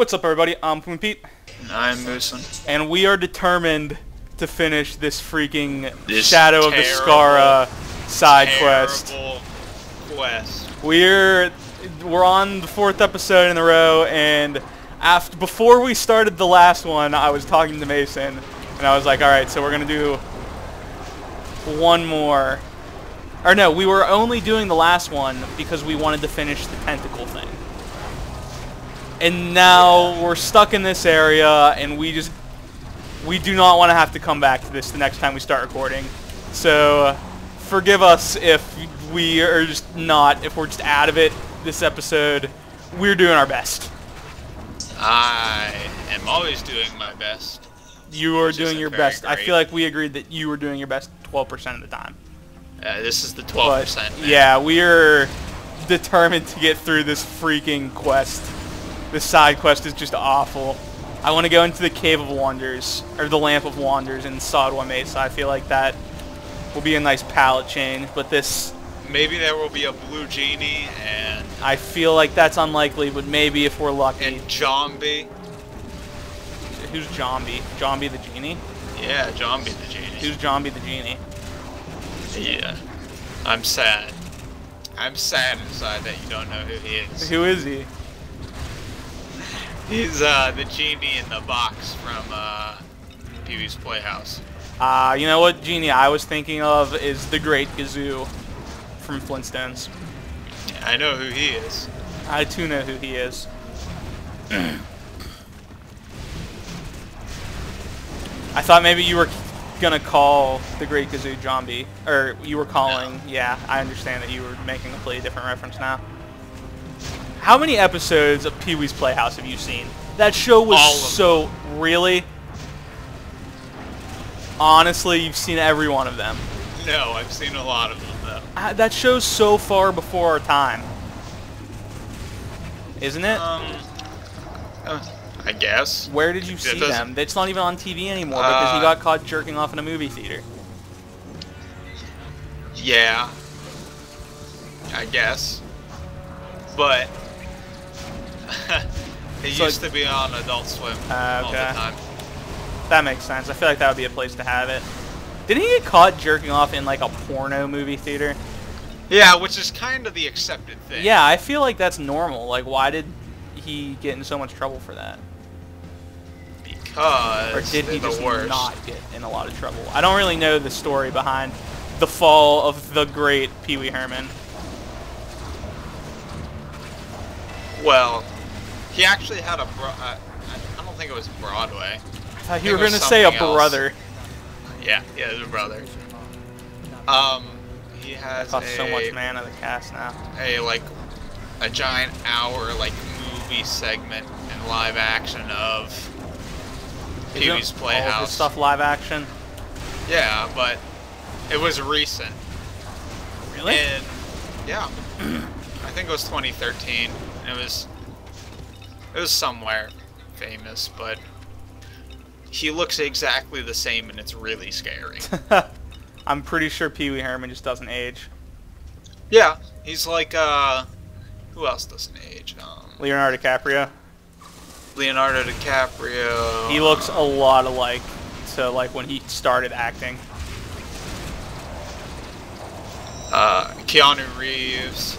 What's up, everybody? I'm Poon Pete, I'm Moosin. and we are determined to finish this freaking This Shadow of the Skara side quest. Quest. We're we're on the fourth episode in a row, and after before we started the last one, I was talking to Mason, and I was like, "All right, so we're gonna do one more." Or no, we were only doing the last one because we wanted to finish the tentacle thing. And now we're stuck in this area, and we just we do not want to have to come back to this the next time we start recording. So forgive us if we are just not, if we're just out of it this episode. We're doing our best. I am always doing my best. You are doing your best. I feel like we agreed that you were doing your best 12% of the time. Uh, this is the 12%. But yeah, we're determined to get through this freaking quest. This side quest is just awful. I want to go into the Cave of Wonders, or the Lamp of Wonders in Sodwa Mesa. I feel like that will be a nice palette change, but this, Maybe there will be a blue genie and I feel like that's unlikely, but maybe if we're lucky. and Zombie. Who's Jambi? Jambi the Genie? Yeah, Zombie the genie. Who's Jambi the Genie? Yeah. I'm sad. I'm sad inside that you don't know who he is. Who is he? He's uh, the genie in the box from uh, Pee Wee's Playhouse. Uh, you know what genie I was thinking of is the Great Gazoo from Flintstones. I know who he is. I too know who he is. I thought maybe you were gonna call the Great Gazoo Zombie, or you were calling. Yeah, I understand that you were making a completely different reference now. How many episodes of Pee Wee's Playhouse have you seen? That show was so really. Honestly, you've seen every one of them. No, I've seen a lot of them though. Uh, that show's so far before our time, isn't it? Um, uh, I guess. Where did you see doesn't- them? It's not even on TV anymore because he Uh, got caught jerking off in a movie theater. Yeah. I guess. But it So, used to be on Adult Swim Uh, all the okay. time. That makes sense. I feel like that would be a place to have it. Didn't he get caught jerking off in like a porno movie theater? Yeah, which is kind of the accepted thing. Yeah, I feel like that's normal. Like, why did he get in so much trouble for that? Because Or did he just worst. not get in a lot of trouble? I don't really know the story behind the fall of the great Pee Wee Herman. Well, he actually had a bro- uh, I don't think it was Broadway. I thought you were going to say a else. brother. Yeah, yeah, his brother. Um, he has a, so much mana the cast now. a like a giant hour like movie segment and live action of Pee Wee's All of Playhouse. this stuff live action. Yeah, but it was recent. Really? And yeah, I think it was 2013. It was it was somewhere famous, but he looks exactly the same, and it's really scary. I'm pretty sure Pee Wee Herman just doesn't age. yeah, he's like uh, who else doesn't age? Um, Leonardo DiCaprio. Leonardo DiCaprio. He looks a lot alike to like when he started acting. uh, Keanu Reeves,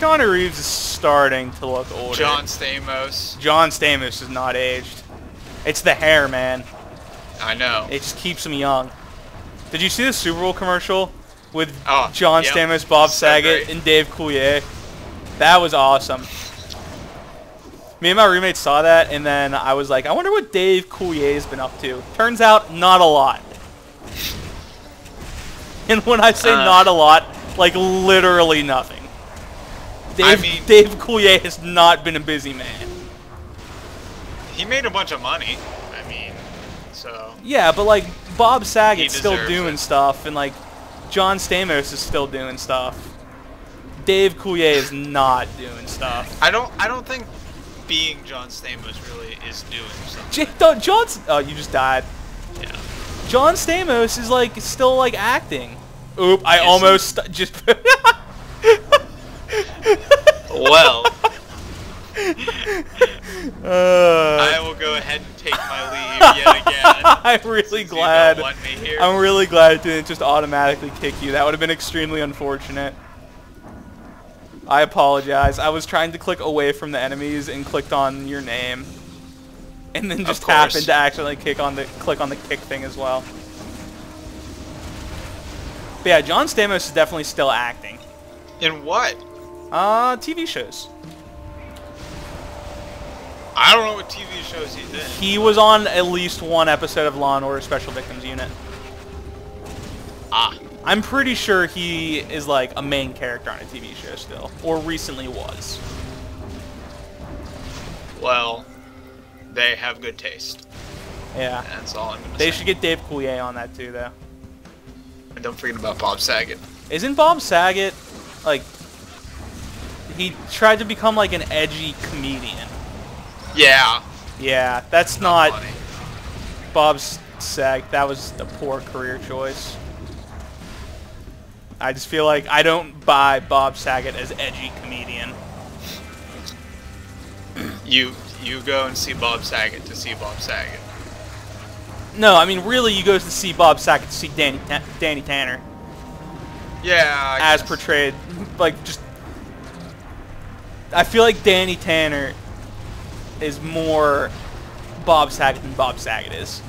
Keanu Reeves is starting to look older. John Stamos. John Stamos is not aged. It's the hair, man. I know. It just keeps him young. Did you see the Super Bowl commercial with Oh, John yep. Stamos, Bob So Saget, great. and Dave Coulier? That was awesome. Me and my roommate saw that, and then I was like, I wonder what Dave Coulier's been up to. Turns out, not a lot. And when I say Uh. not a lot, like literally nothing. Dave, mean- Dave Coulier has not been a busy man. He made a bunch of money. I mean, so Yeah, but like Bob Saget's still doing it. stuff, and like John Stamos is still doing stuff. Dave Coulier is not doing stuff. I don't. I don't think being John Stamos really is doing something. J- don't- Oh, you just died. Yeah. John Stamos is like still like acting. Oop! I Is almost just. Well, Uh, I will go ahead and take my leave yet again. I'm really since you don't glad. want me here. I'm really glad it didn't just automatically kick you. That would have been extremely unfortunate. I apologize. I was trying to click away from the enemies and clicked on your name. And then just happened to accidentally kick on the click on the kick thing as well. But yeah, John Stamos is definitely still acting. In what? Uh, TV shows. I don't know what TV shows he's in. He was on at least one episode of Law and Order Special Victims Unit. Ah, I'm pretty sure he is like a main character on a TV show still, or recently was. well, they have good taste. Yeah. That's all I'm gonna They say. should get Dave Coulier on that too, though. And don't forget about Bob Saget. Isn't Bob Saget like he tried to become like an edgy comedian? Yeah. Yeah, that's not funny. Bob's Sag. That was a poor career choice. I just feel like I don't buy Bob Saget as edgy comedian. You you go and see Bob Saget to see Bob Saget. No, I mean really, you go to see Bob Saget to see Danny Ta- Danny Tanner. Yeah. I as guess. portrayed. Like just, I feel like Danny Tanner is more Bob Saget than Bob Saget is.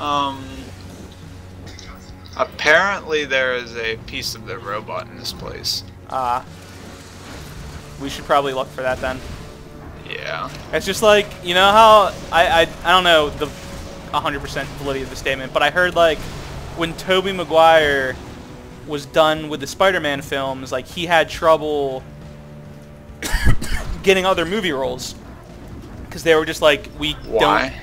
Um. Apparently, there is a piece of the robot in this place. Uh, we should probably look for that then. Yeah. It's just like you know how I I, I don't know the 100% validity of the statement, but I heard like when Tobey Maguire was done with the Spider-Man films, like he had trouble getting other movie roles because they were just like we don't Why?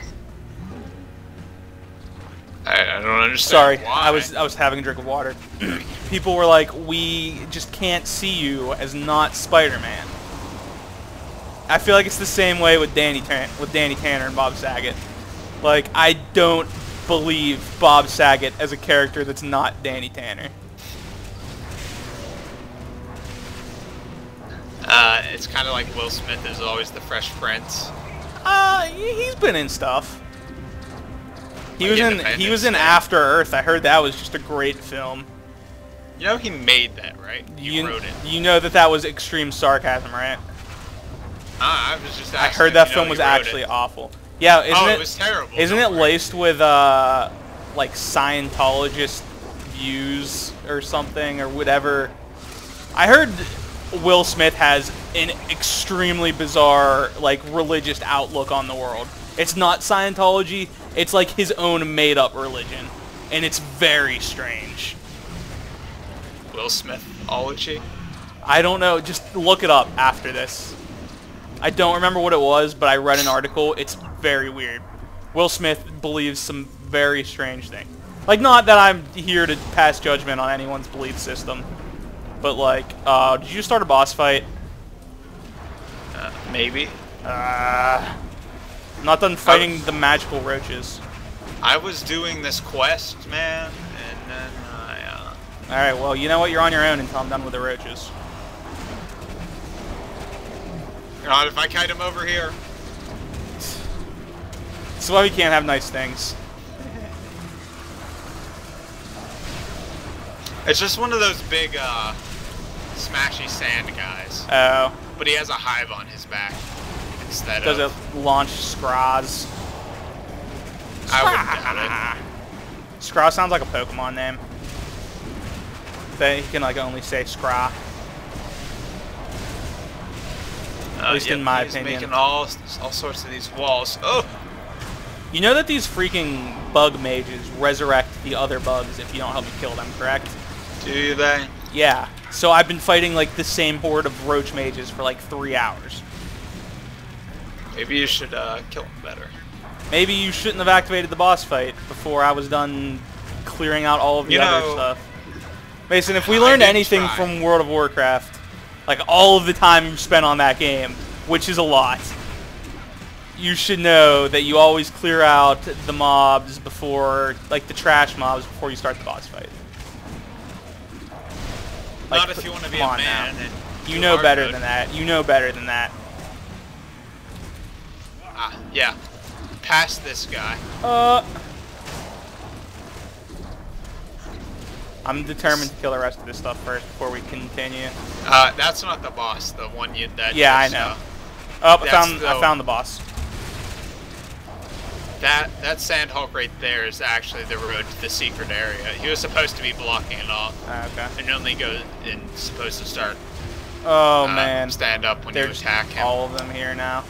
I, I don't understand. Sorry, Why? I was I was having a drink of water. People were like, "We just can't see you as not Spider-Man." I feel like it's the same way with Danny Tan- with Danny Tanner and Bob Saget. Like, I don't believe Bob Saget as a character that's not Danny Tanner. Uh, it's kind of like Will Smith is always the Fresh Prince. Uh, he- he's been in stuff. He Like was in he was in After Earth. I heard that was just a great film. You know he made that, right? You, You wrote it. you know that that was extreme sarcasm, right? Ah, I was just I heard that film he was actually it. awful. Yeah, isn't oh, it? it was terrible. Isn't it laced with uh, like Scientologist views or something or whatever? I heard Will Smith has an extremely bizarre like religious outlook on the world. It's not Scientology. It's like his own made-up religion, and it's very strange. Will Smith ology? I don't know. Just look it up after this. I don't remember what it was, but I read an article. It's very weird. Will Smith believes some very strange thing. Like, not that I'm here to pass judgment on anyone's belief system, but like, uh, did you start a boss fight? Uh, maybe. Uh, not done fighting the magical roaches. I was doing this quest, man, and then I. Uh, All right, well, you know what? You're on your own until I'm done with the roaches. God, if I kite him over here. That's why we can't have nice things. It's just one of those big, uh, smashy sand guys. Oh, But he has a hive on his back instead does of. Does it launch Scraz? I wouldn't doubt Scraw sounds like a Pokemon name. That he can like only say Scraw. it. Uh, least yep, in my he's opinion. making all all sorts of these walls. Oh, You know that these freaking bug mages resurrect the other bugs if you don't help me kill them, correct? do they? Yeah. So I've been fighting like the same horde of roach mages for like three hours. Maybe you should uh, kill him better. Maybe you shouldn't have activated the boss fight before I was done clearing out all of the You other know- stuff. Mason, if we learned anything try. from World of Warcraft, like all of the time you spent on that game, which is a lot, you should know that you always clear out the mobs before, like the trash mobs before you start the boss fight. Like, Not if you want to be a man and You know better mode. than that. You know better than that. Ah, yeah. Past this guy. Uh. I'm determined to kill the rest of this stuff first before we continue. Uh, that's not the boss. The one you that. Yeah, I know. uh, Oh, I found I found the boss. That that sand hulk right there is actually the road to the secret area. He was supposed to be blocking it off, Ah, okay. and only go and supposed to start. Oh uh, man, Stand up when you there's attack him. all of them here now.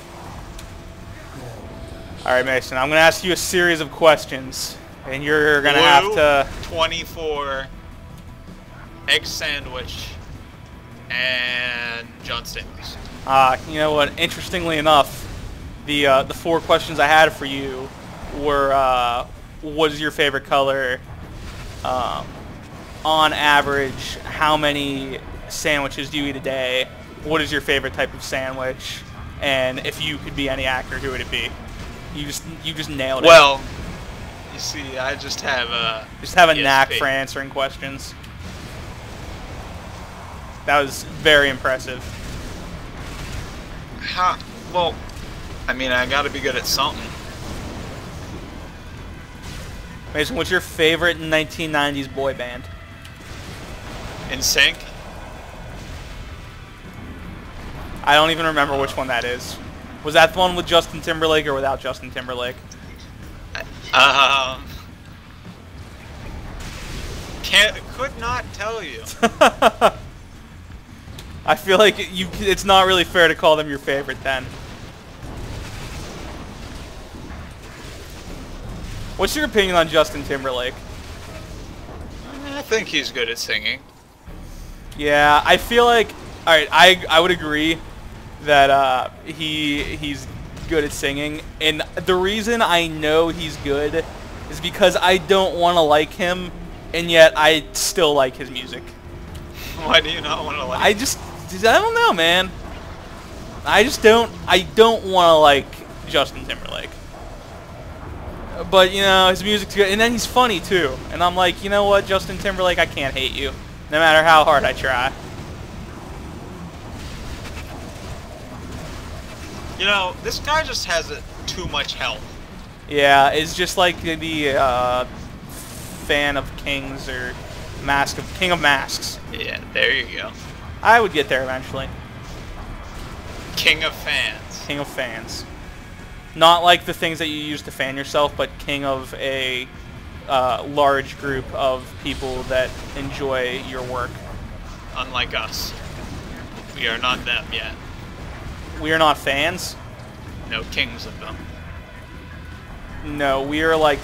All right, Mason. I'm gonna ask you a series of questions, and you're gonna have Blue, to. 24, egg sandwich, and John Stanley's. Uh, you know what? Interestingly enough, the uh, the four questions I had for you were: uh, What is your favorite color? Um, on average, how many sandwiches do you eat a day? What is your favorite type of sandwich? And if you could be any actor, who would it be? You just you just nailed it. Well, you see, I just have uh, just have a knack for answering questions. That was very impressive. How, well, I mean, I got to be good at something. Mason, what's your favorite 1990s boy band? NSYNC. I don't even remember which one that is. Was that the one with Justin Timberlake or without Justin Timberlake? Um, can't could not tell you. I feel like you. It's not really fair to call them your favorite then. What's your opinion on Justin Timberlake? I think he's good at singing. Yeah, I feel like. All right, I I would agree that uh, he he's good at singing, and the reason I know he's good is because I don't want to like him, and yet I still like his music. Why do you not want to like? I just I don't know, man. I just don't I don't want to like Justin Timberlake. But you know his music's good, and then he's funny too. And I'm like, you know what, Justin Timberlake, I can't hate you, no matter how hard I try. You know, this guy just has a, too much health. Yeah, it's just like the uh, fan of Kings or Mask of King of Masks. Yeah, there you go. I would get there eventually. King of fans. King of fans. Not like the things that you use to fan yourself, but king of a uh, large group of people that enjoy your work. Unlike us, we are not them yet. We are not fans. No kings of them. No, we are like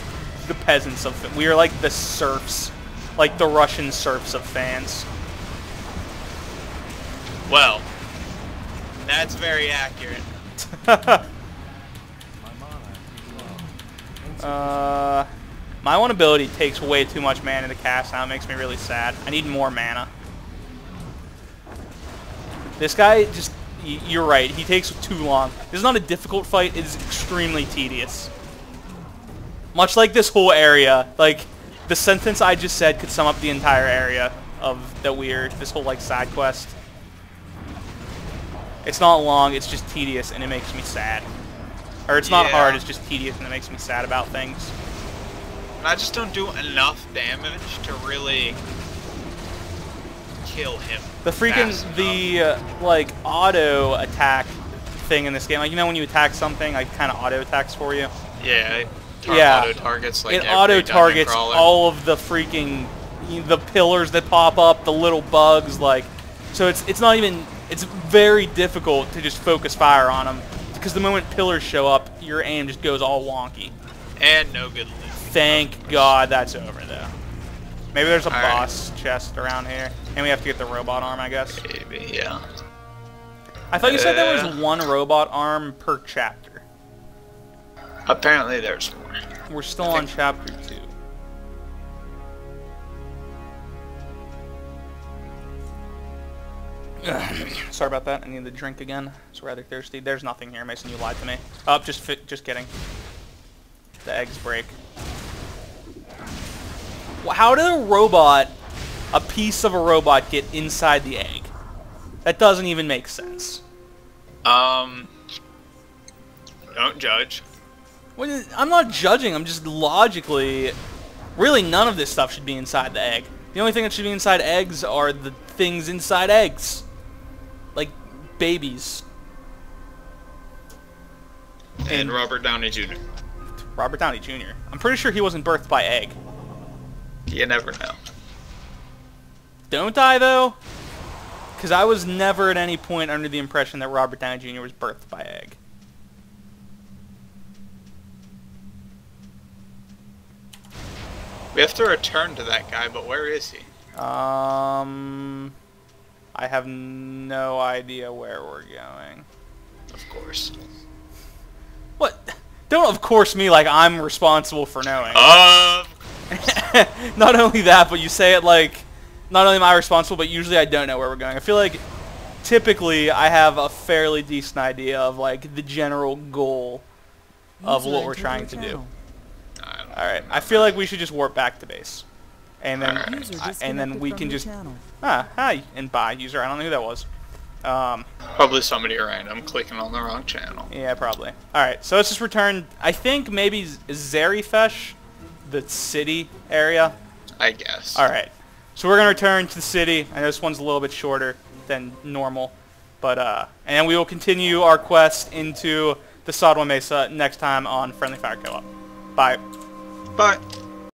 the peasants of. Them. We are like the serfs, like the Russian serfs of fans. Well, that's very accurate. uh, my one ability takes way too much mana to cast. Now it makes me really sad. I need more mana. This guy just... You're right. He takes too long. This is not a difficult fight. It is extremely tedious. Much like this whole area, like the sentence I just said could sum up the entire area of the weird. This whole like side quest. It's not long. It's just tedious, and it makes me sad. Or it's not Yeah. hard. It's just tedious, and it makes me sad about things. And I just don't do enough damage to really kill him. The freaking the uh, like auto attack thing in this game, like you know when you attack something, like kind of auto attacks for you. yeah, tar- Yeah. auto targets like it auto targets all of the freaking the pillars that pop up, the little bugs, like so it's it's not even it's very difficult to just focus fire on them because the moment pillars show up, your aim just goes all wonky. and no good loot. Thank God that's over though. Maybe there's a All right. boss chest around here, and we have to get the robot arm, I guess. Maybe, yeah. I thought you said there was Uh. one robot arm per chapter. Apparently there's more. We're still on chapter two. Sorry about that. I need the drink again. It's rather thirsty. There's nothing here, Mason. You lied to me. Oh, just just kidding. The eggs break. How did a robot, a piece of a robot, get inside the egg? That doesn't even make sense. Um, don't judge. I'm not judging. I'm just logically, really, none of this stuff should be inside the egg. The only thing that should be inside eggs are the things inside eggs, babies. And Robert Downey Jr. Robert Downey Jr. I'm pretty sure he wasn't birthed by egg. You never know. Don't I though? Because I was never at any point under the impression that Robert Downey Jr. was birthed by egg. We have to return to that guy, but where is he? Um, I have no idea where we're going. Of course. What? Don't of course me like I'm responsible for knowing. Uh, not only that, but you say it like, not only am I responsible, but usually I don't know where we're going. I feel like typically I have a fairly decent idea of like the general goal of what we're trying to do. I don't All right, I feel like we should just warp back to base, and then Alright. And then we can just channel. ah hi and bye user. I don't know who that was. Um, Probably somebody random clicking on the wrong channel. yeah, probably. All right, so let's just return. I think maybe Z- Zeryphesh, the city area. I guess. All right. So we're gonna return to the city. I know this one's a little bit shorter than normal, but uh, and we will continue our quest into the Sodwa Mesa next time on Friendly Fire Co-op. Bye. But